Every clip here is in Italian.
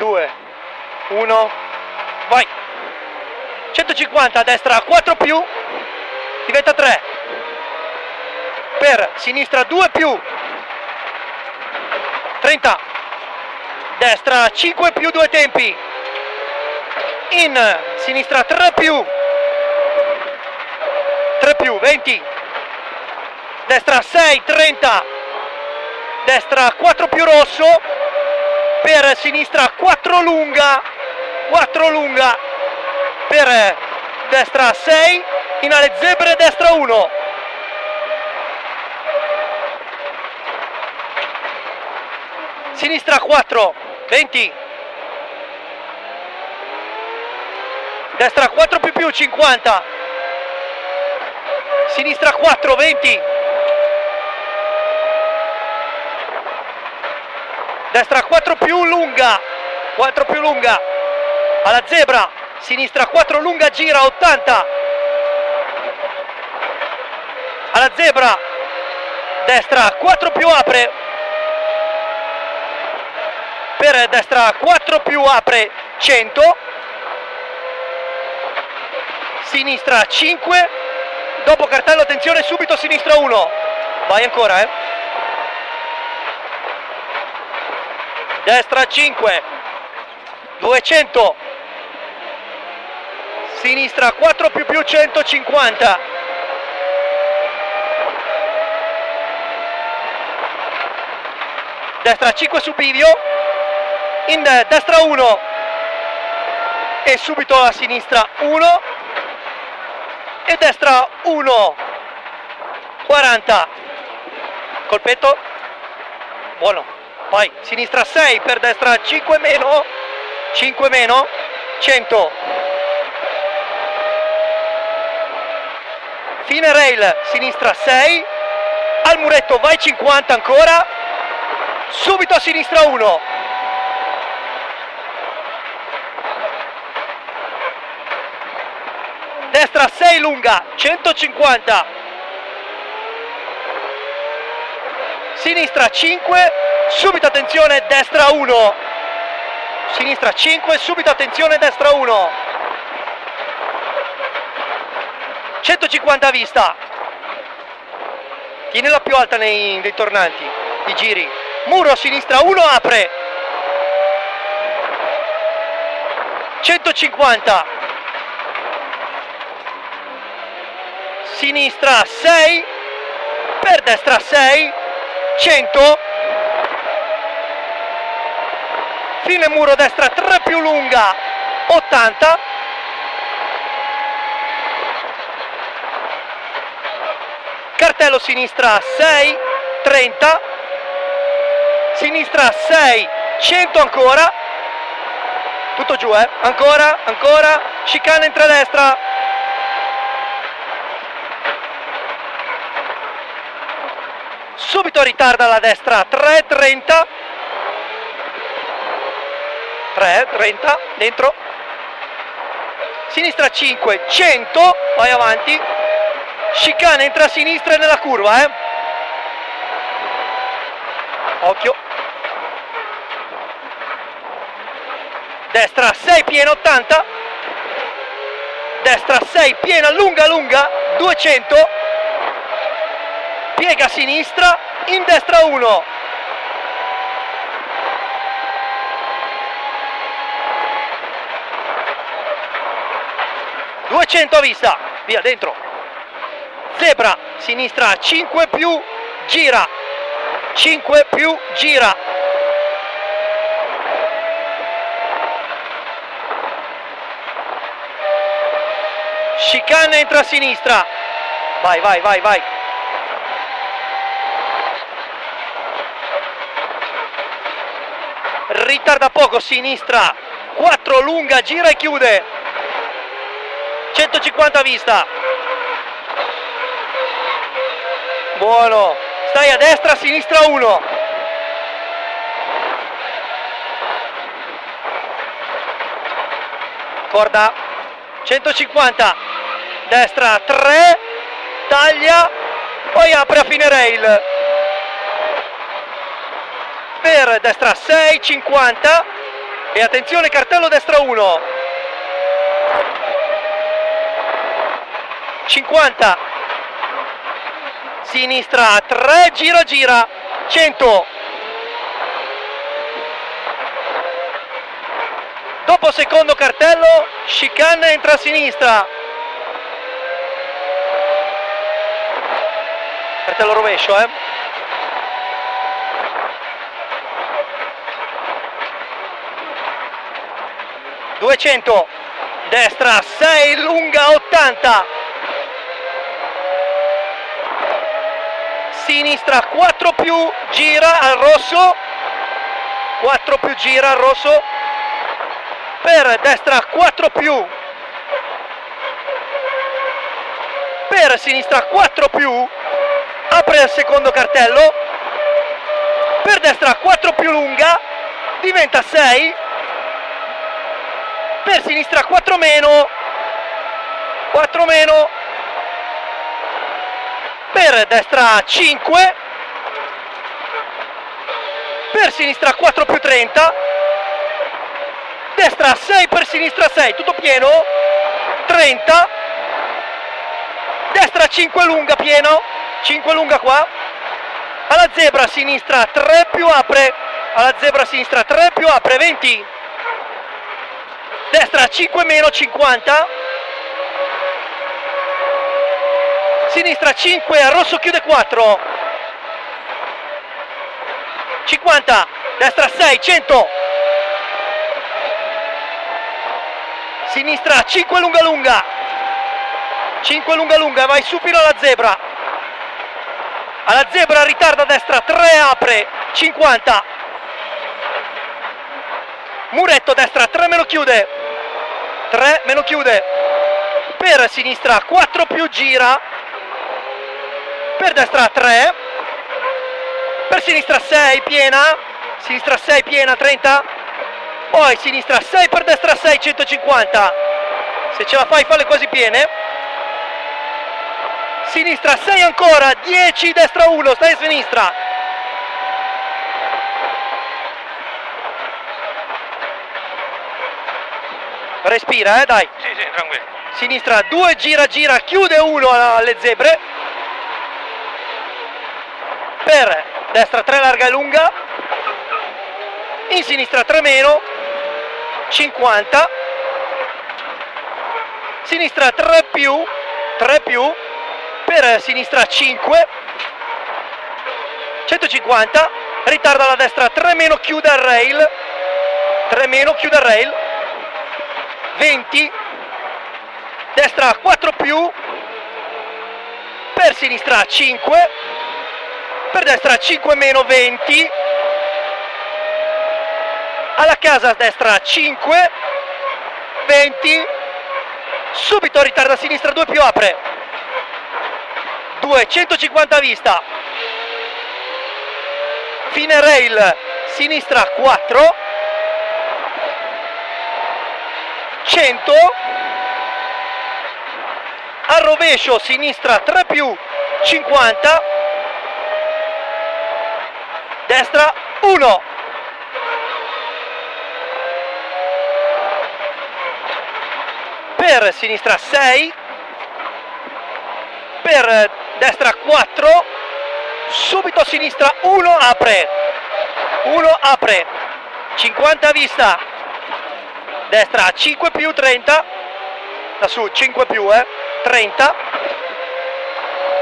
2, 1, vai. 150 a destra 4 più, diventa 3. Per sinistra 2 più, 30. Destra 5 più 2 tempi. In sinistra 3 più. 3 più 20. Destra 6, 30. Destra 4 più rosso. Per sinistra 4 lunga. 4 lunga. Per destra 6. In alle zebre destra 1. sinistra 4, 20, destra 4 più più 50, sinistra 4, 20, destra 4 più lunga, 4 più lunga, alla zebra, sinistra 4 lunga, gira 80, alla zebra, destra 4 più apre, per destra 4 più apre 100 sinistra 5 dopo cartello attenzione subito sinistra 1 vai ancora eh destra 5 200 sinistra 4 più più 150 destra 5 su bivio. In destra 1 e subito a sinistra 1 e destra 1 40 colpetto. Buono poi sinistra 6 per destra 5 meno. 5 meno 100 fine rail sinistra 6 al muretto vai 50 ancora. Subito a sinistra 1 destra 6 lunga 150 sinistra 5 subito attenzione destra 1 sinistra 5 subito attenzione destra 1 150 a vista. Tienila più alta nei, nei tornanti i giri. Muro sinistra 1 apre. 150 sinistra 6 per destra 6 100 fine muro destra 3 più lunga 80 cartello sinistra 6 30 sinistra 6 100 ancora. Tutto giù eh. Ancora ancora. Chicane entra a destra subito ritarda la destra 3.30 3.30 dentro. Sinistra 5 100 vai avanti. Chicane entra a sinistra e nella curva eh. Occhio. Destra 6 piena 80 destra 6 piena lunga lunga 200 piega a sinistra in destra 1 200 a vista. Via dentro. Zebra sinistra 5 più gira. 5 più gira. Chicane entra a sinistra. Vai vai vai vai. Ritarda poco sinistra. 4 lunga gira e chiude 150 a vista. Buono. Stai a destra a sinistra 1 corda. 150 destra 3 taglia. Poi apre a fine rail. Per destra 6 50 e attenzione cartello destra 1 50 sinistra 3 gira gira 100 dopo secondo cartello chicane entra a sinistra. Cartello rovescio eh. 200 destra 6 lunga 80 sinistra 4 più gira al rosso. 4 più gira al rosso. Per destra 4 più. Per sinistra 4 più. Apre il secondo cartello. Per destra 4 più lunga. Diventa 6 per sinistra 4 meno. 4 meno per destra 5 per sinistra 4 più 30 destra 6 per sinistra 6 tutto pieno 30 destra 5 lunga pieno 5 lunga qua alla zebra sinistra 3 più apre alla zebra sinistra 3 più apre 20 destra 5 meno 50 sinistra 5 a rosso chiude 4 50 destra 6 100 sinistra 5 lunga lunga. 5 lunga lunga vai su fino alla zebra. Alla zebra ritarda destra 3 apre 50 muretto destra 3 meno chiude. 3 meno chiude. Per sinistra 4 più gira per destra 3 per sinistra 6 piena sinistra 6 piena 30 poi sinistra 6 per destra 6 150 se ce la fai falle quasi piene sinistra 6 ancora 10 destra 1 stai a sinistra Respira, eh, dai. Sì, sì, tranquillo. Sinistra 2, gira, gira, chiude uno alle zebre. Per destra 3 larga e lunga. In sinistra 3 meno. 50. Sinistra 3 più. 3 più. Per sinistra 5. 150. Ritarda la destra 3 meno, chiude al rail. 3 meno, chiude al rail. 20 destra 4 più per sinistra 5 per destra 5 meno 20 alla casa a destra 5 20 subito ritarda a sinistra 2 più apre. 2 150 a vista. Fine rail sinistra 4 100 al rovescio sinistra 3 più 50 destra 1 per sinistra 6 per destra 4 subito sinistra 1 apre. 1 apre. 50 a vista. Destra 5 più 30 da su 5 più eh. 30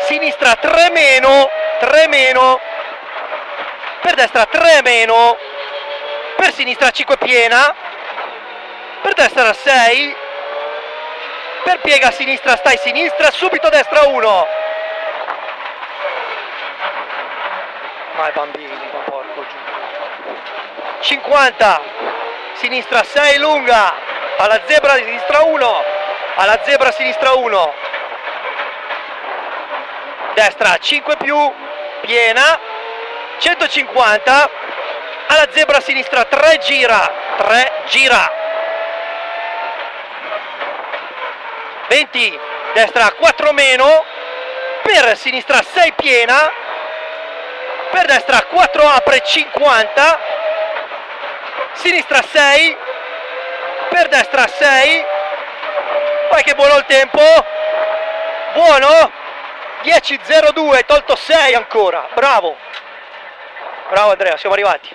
sinistra 3 meno 3 meno per destra 3 meno. Per sinistra 5 piena. Per destra 6 per piega sinistra stai sinistra subito destra 1 ma i bambini ma porco giù. 50 sinistra 6 lunga. Alla zebra sinistra 1 alla zebra sinistra 1 destra 5 più piena 150 alla zebra sinistra 3 gira 3 gira. 20 destra 4 meno per sinistra 6 piena per destra 4 apre 50 sinistra 6 per destra 6 poi che buono il tempo buono 10.02 tolto 6 ancora bravo bravo Andrea siamo arrivati